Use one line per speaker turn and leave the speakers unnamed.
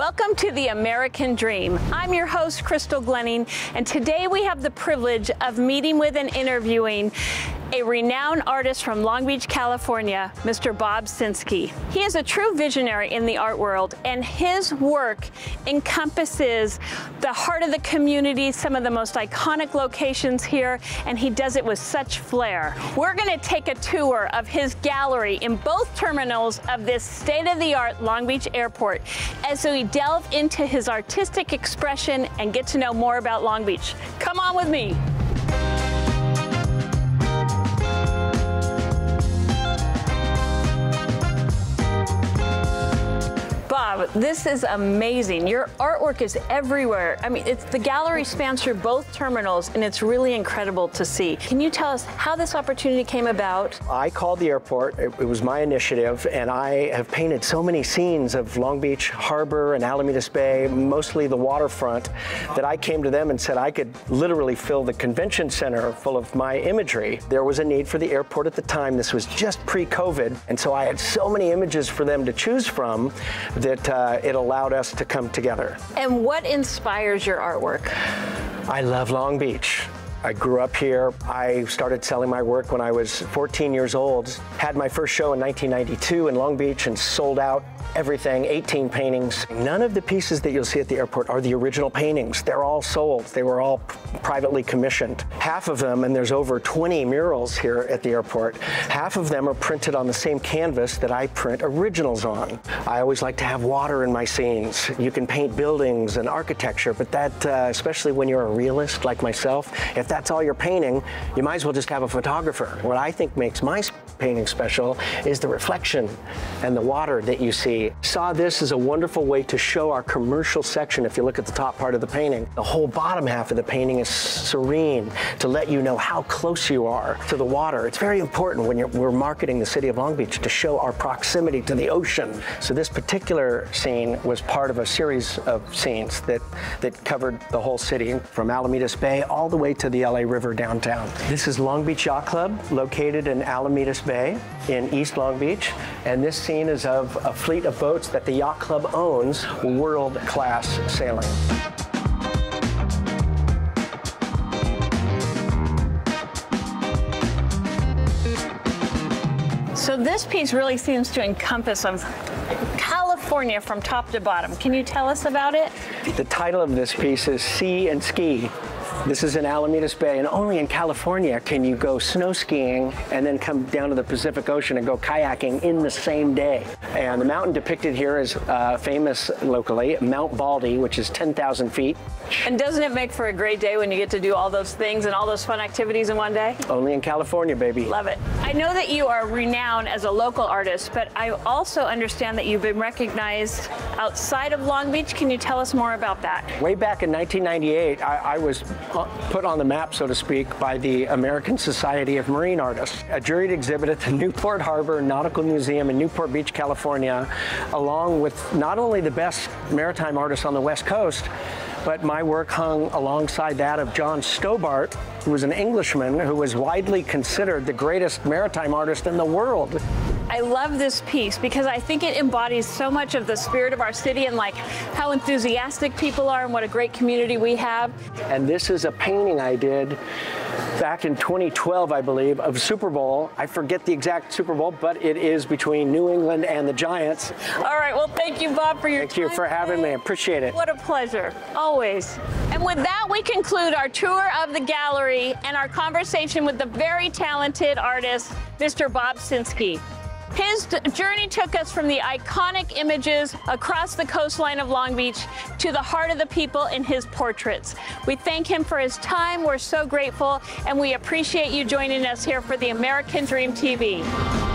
Welcome to the American Dream. I'm your host, Crystal Glenning, and today we have the privilege of meeting with and interviewing a renowned artist from Long Beach, California, Mr. Bob Senske. He is a true visionary in the art world, and his work encompasses the heart of the community, some of the most iconic locations here, and he does it with such flair. We're going to take a tour of his gallery in both terminals of this state-of-the-art Long Beach Airport as we delve into his artistic expression and get to know more about Long Beach. Come on with me. This is amazing. Your artwork is everywhere. I mean, it's the gallery spans through both terminals, and it's really incredible to see. Can you tell us how this opportunity came about?
I called the airport. It, it was my initiative, and I have painted so many scenes of Long Beach Harbor and Alamitos Bay, mostly the waterfront, that I came to them and said I could literally fill the convention center full of my imagery. There was a need for the airport at the time. This was just pre-COVID, and so I had so many images for them to choose from that uh, it allowed us to come together.
And what inspires your artwork?
I love Long Beach. I grew up here. I started selling my work when I was 14 years old. Had my first show in 1992 in Long Beach and sold out everything, 18 paintings. None of the pieces that you'll see at the airport are the original paintings. They're all sold. They were all privately commissioned. Half of them, and there's over 20 murals here at the airport, half of them are printed on the same canvas that I print originals on. I always like to have water in my scenes. You can paint buildings and architecture, but that, uh, especially when you're a realist like myself, if that's all you're painting, you might as well just have a photographer. What I think makes my painting special is the reflection and the water that you see. Saw this as a wonderful way to show our commercial section. If you look at the top part of the painting, the whole bottom half of the painting is serene to let you know how close you are to the water. It's very important when we're marketing the city of Long Beach to show our proximity to the ocean. So this particular scene was part of a series of scenes that, that covered the whole city from Alamitos Bay all the way to the LA River downtown. This is Long Beach Yacht Club located in Alamitos Bay Bay in East Long Beach. And this scene is of a fleet of boats that the Yacht Club owns, world-class sailing.
So this piece really seems to encompass of California from top to bottom. Can you tell us about it?
The title of this piece is Sea and Ski. This is in Alamitos Bay, and only in California can you go snow skiing and then come down to the Pacific Ocean and go kayaking in the same day. And the mountain depicted here is uh, famous locally, Mount Baldy, which is 10,000 feet.
And doesn't it make for a great day when you get to do all those things and all those fun activities in one day?
Only in California, baby.
Love it. I know that you are renowned as a local artist, but I also understand that you've been recognized outside of Long Beach. Can you tell us more about that?
Way back in 1998, I, I was uh, put on the map, so to speak, by the American Society of Marine Artists. A juried exhibit at the Newport Harbor Nautical Museum in Newport Beach, California, along with not only the best maritime artists on the West Coast, but my work hung alongside that of John Stobart, who was an Englishman who was widely considered the greatest maritime artist in the world.
I love this piece because I think it embodies so much of the spirit of our city and like how enthusiastic people are and what a great community we have.
And this is a painting I did back in 2012, I believe, of Super Bowl. I forget the exact Super Bowl, but it is between New England and the Giants.
All right, well, thank you, Bob, for your
Thank you for having me. Appreciate it.
What a pleasure, always. And with that, we conclude our tour of the gallery and our conversation with the very talented artist, Mr. Bob Senske. His journey took us from the iconic images across the coastline of Long Beach to the heart of the people in his portraits. We thank him for his time. We're so grateful, and we appreciate you joining us here for the American Dream TV.